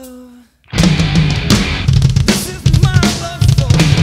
This is my love for you.